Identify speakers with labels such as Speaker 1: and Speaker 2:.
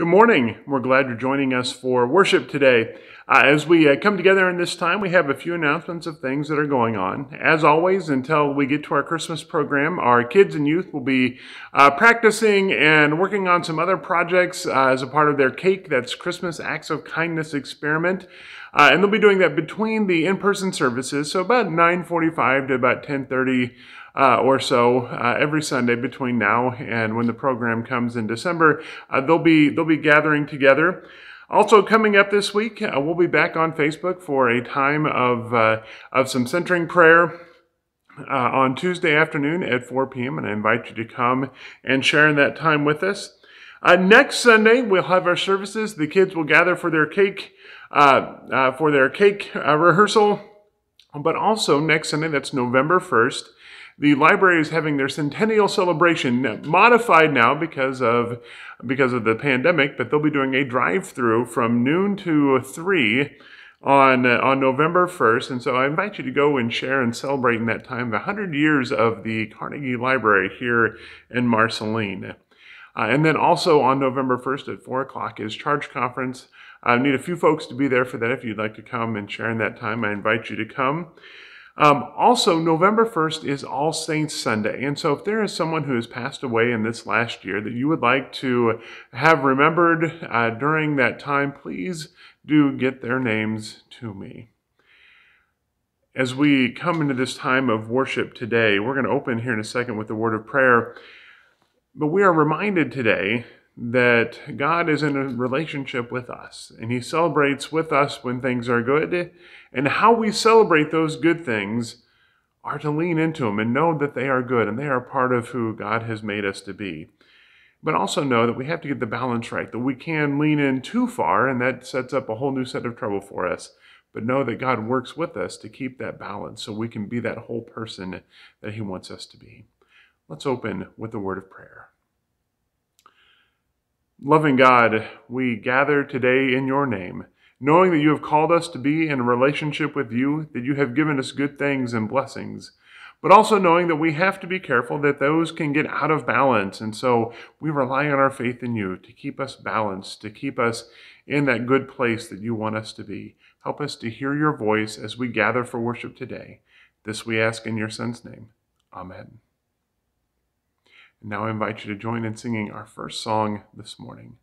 Speaker 1: Good morning. We're glad you're joining us for worship today. Uh, as we uh, come together in this time, we have a few announcements of things that are going on. As always, until we get to our Christmas program, our kids and youth will be uh, practicing and working on some other projects uh, as a part of their CAKE. That's Christmas Acts of Kindness experiment. Uh, and they'll be doing that between the in-person services, so about 9:45 to about 10:30 uh, or so uh, every Sunday between now and when the program comes in December. Uh, they'll be they'll be gathering together. Also coming up this week, uh, we'll be back on Facebook for a time of uh, of some centering prayer. Uh, on Tuesday afternoon at 4 p.m., and I invite you to come and share in that time with us. next Sunday, we'll have our services. The kids will gather for their CAKE for their CAKE rehearsal, but also next Sunday, that's November 1st, the library is having their centennial celebration, modified now because of because of the pandemic, but they'll be doing a drive-through from noon to three on uh, on November 1st. And so I invite you to go and share and celebrate in that time the 100 years of the Carnegie Library here in Marceline. Uh, and then also on November 1st at 4 o'clock is Charge Conference. I need a few folks to be there for that. If you'd like to come and share in that time, I invite you to come. Um, also, November 1st is All Saints Sunday. And so, if there is someone who has passed away in this last year that you would like to have remembered uh, during that time, please do get their names to me. As we come into this time of worship today, we're going to open here in a second with the word of prayer. But we are reminded today that God is in a relationship with us and He celebrates with us when things are good. And how we celebrate those good things are to lean into them and know that they are good and they are part of who God has made us to be. But also know that we have to get the balance right, that we can lean in too far and that sets up a whole new set of trouble for us. But know that God works with us to keep that balance so we can be that whole person that He wants us to be. Let's open with a word of prayer. Loving God, we gather today in your name, knowing that you have called us to be in a relationship with you, that you have given us good things and blessings, but also knowing that we have to be careful that those can get out of balance. And so we rely on our faith in you to keep us balanced, to keep us in that good place that you want us to be. Help us to hear your voice as we gather for worship today. This we ask in your Son's name. Amen. And now I invite you to join in singing our first song this morning.